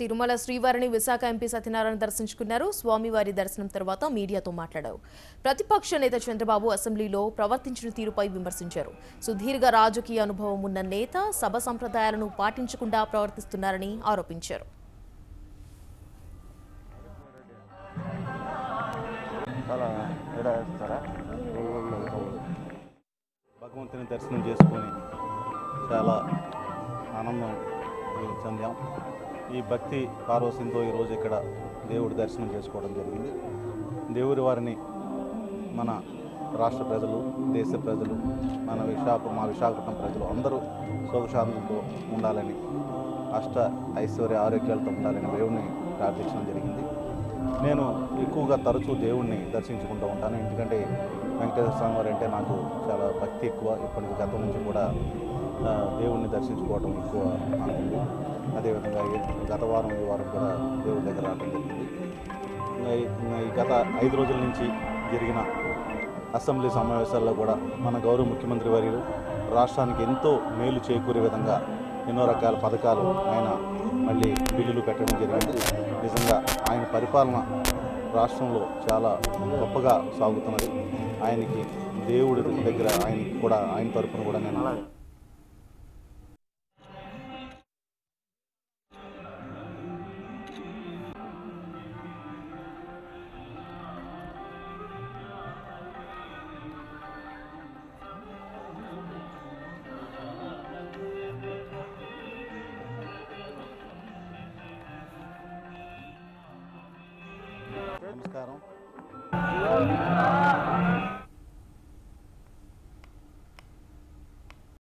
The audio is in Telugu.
తిరుమల శ్రీవారిని విశాఖ ఎంపీ సత్యనారాయణ దర్శించుకున్నారు. స్వామివారి దర్శనం తర్వాత మీడియాతో మాట్లాడారు. ప్రతిపక్ష నేత చంద్రబాబు అసెంబ్లీలో ప్రవర్తించిన తీరుపై విమర్శించారు. సుదీర్ఘ రాజకీయ అనుభవం ఉన్న నేత సభ సంప్రదాయాలను పాటించకుండా ప్రవర్తిస్తున్నారని ఆరోపించారు. భగవంతుని దర్శనం చేసుకొని చాలా ఆనందం చెందాం ఈ భక్తి పార్వసింతో ఈరోజు ఇక్కడ దేవుడి దర్శనం చేసుకోవడం జరిగింది. దేవుడి వారిని మన రాష్ట్ర ప్రజలు దేశ ప్రజలు మన విశాఖ మా విశాఖపట్నం ప్రజలు అందరూ సుఖశాంతులతో ఉండాలని అష్ట ఐశ్వర్య ఆరోగ్యాలతో ఉండాలని దేవుడిని ప్రార్థించడం జరిగింది. నేను ఎక్కువగా తరచూ దేవుణ్ణి దర్శించుకుంటూ ఉంటాను. ఎందుకంటే వెంకటేశ్వర స్వామి వారు అంటే నాకు చాలా భక్తి ఎక్కువ. ఇప్పటికి గతం నుంచి కూడా దేవుణ్ణి దర్శించుకోవడం ఎక్కువ నాకు అదేవిధంగా గత వారం ఈ వారం కూడా దేవుడి దగ్గర రావడం జరిగింది. ఈ- ఈ గత ఐదు రోజుల నుంచి జరిగిన అసెంబ్లీ సమావేశాల్లో కూడా మన గౌరవ ముఖ్యమంత్రి వర్యులు రాష్ట్రానికి ఎంతో మేలు చేకూరే విధంగా ఎన్నో రకాల పథకాలు ఆయన మళ్ళీ బిల్లులు పెట్టడం జరిగింది. నిజంగా ఆయన పరిపాలన రాష్ట్రంలో చాలా గొప్పగా సాగుతున్నది. ఆయనకి దేవుడి దగ్గర ఆయనకి కూడా ఆయన తరఫున కూడా నేను Vamos, Carão.